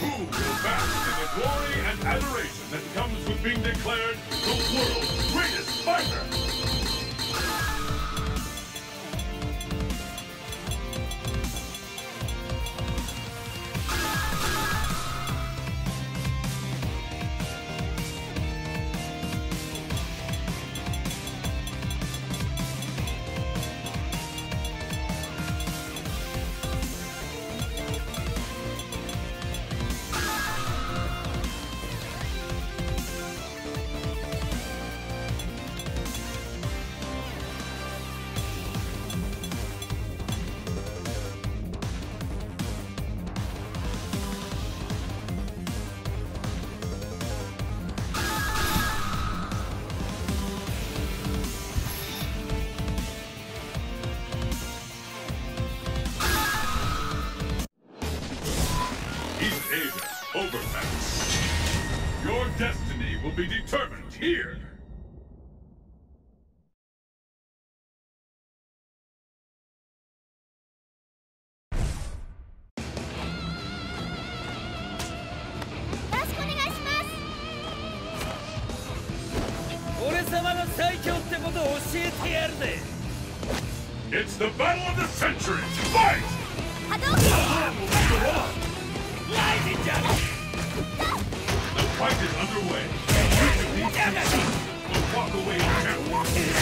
Who will bask in the glory and adoration that comes with being declared the world's 教えてやるぜ It's the battle of the century. Fight! 波動拳 Rising Jump! The fight is underway. Will walk away champion?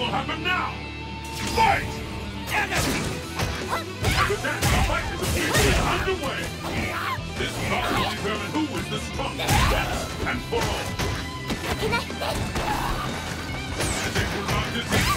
will happen now! Fight! The fight is officially underway! This battle will determine who is the strongest once and for all! As not!